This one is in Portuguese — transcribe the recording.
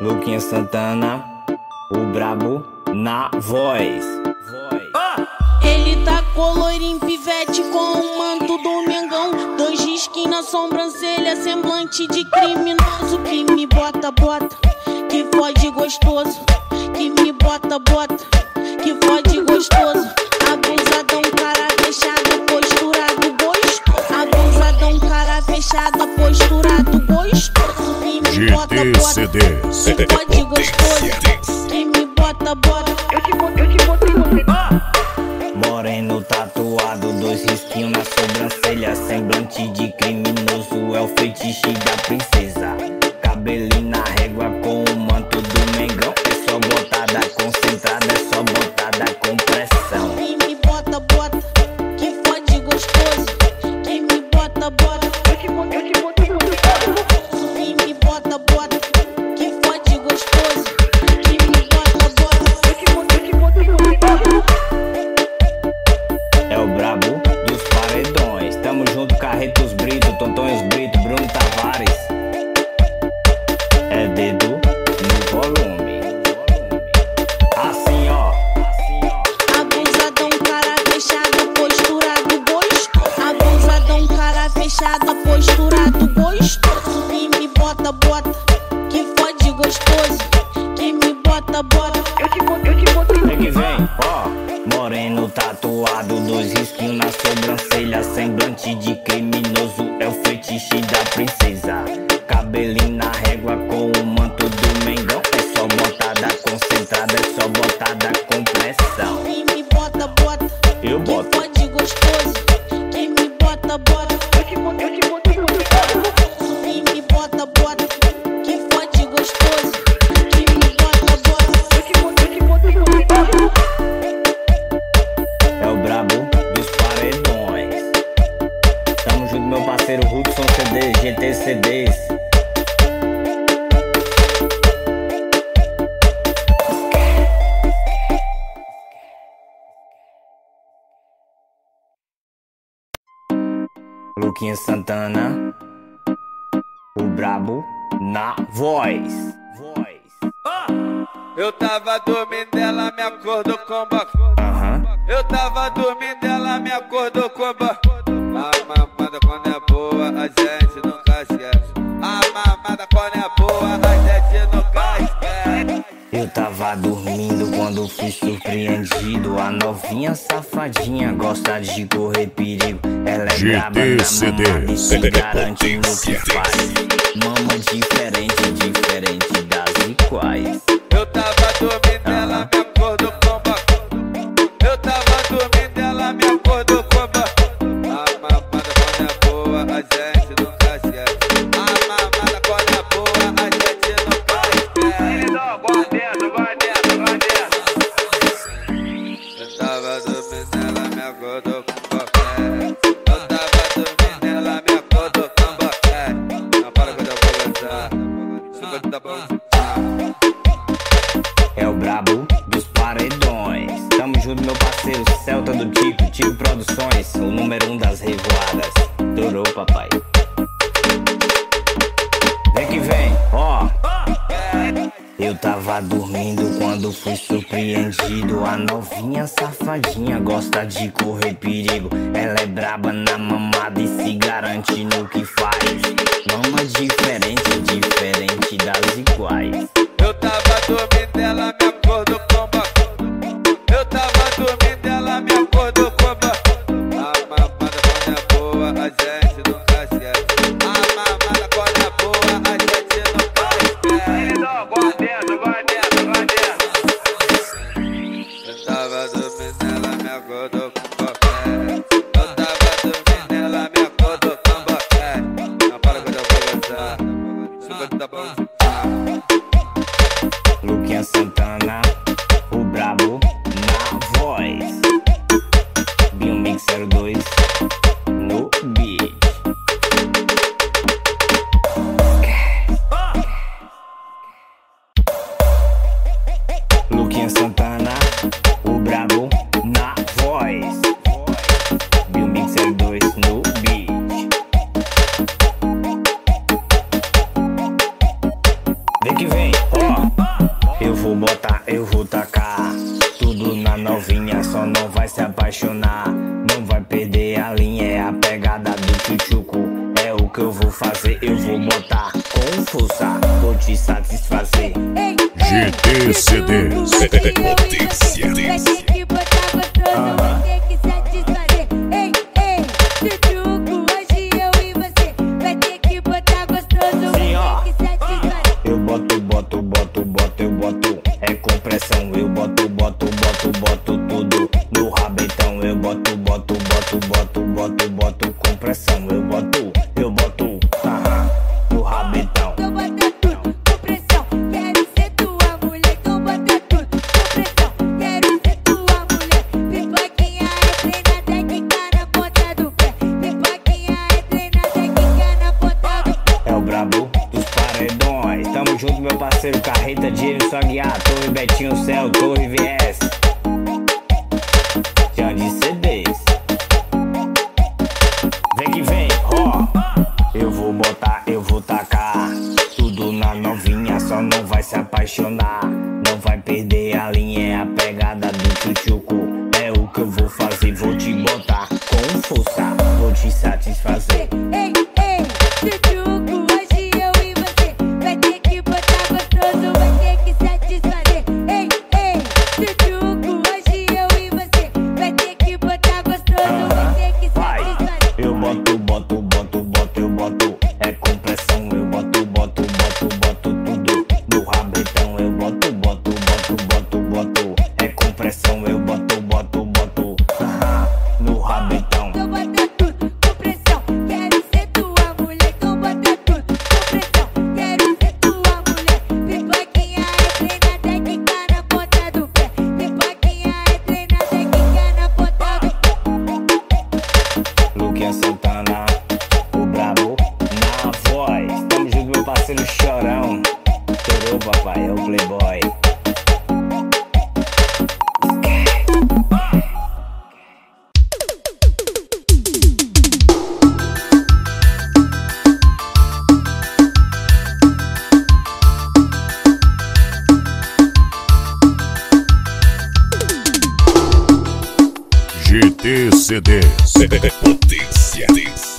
Luquinha Santana, o brabo na voz. Ele tá colorinho pivete com o manto do Mengão. Dois risquinhos na sobrancelha, semblante de criminoso. Que me bota, bota, que fode gostoso. Que me bota, bota, bota, bota, GTCDs. que fode gostoso. Me bota, bota. Eu te boto, eu te boto em você. Moreno tatuado, dois risquinhos na sobrancelha. Semblante de criminoso, é o fetiche da princesa. Cabelinho risquinhos na sobrancelha. Semblante de criminoso, Luquinha Santana, o brabo na voz. Voz. Eu tava dormindo, ela me acordou com ba... Aham. Eu tava dormindo, ela me acordou com ba... A mamada quando é boa, a gente Eu tava dormindo quando fui surpreendido. A novinha safadinha gosta de correr perigo. Ela é braba na e se garante no que faz. Mama diferente, diferente das iguais. Eu tava dormindo, ela me É o brabo dos paredões. Tamo junto, meu parceiro Celta do Tico, Tico Produções, o número um das revoadas. Durou, papai. Vem que vem, ó. Eu tava dormindo quando fui surpreendido. A novinha safadinha gosta de correr perigo. Ela é braba na mamada e se garante no que faz. 50 bolas. Luquinha Santana. fazer, eu vou montar Confusa, vou te satisfazer. GTCD Potência Potência junto meu parceiro Carreta, Diego, só guiar, Torre, Betinho, Céu, Torre, VS. Já de CDs. Vem que vem, ó. Eu vou botar, eu vou tacar. Tudo na novinha, só não vai se apaixonar. Não vai perder a linha, é a pé. pássaro chorão. Chorou, papai, é o playboy. GTCD. Potência. Potência.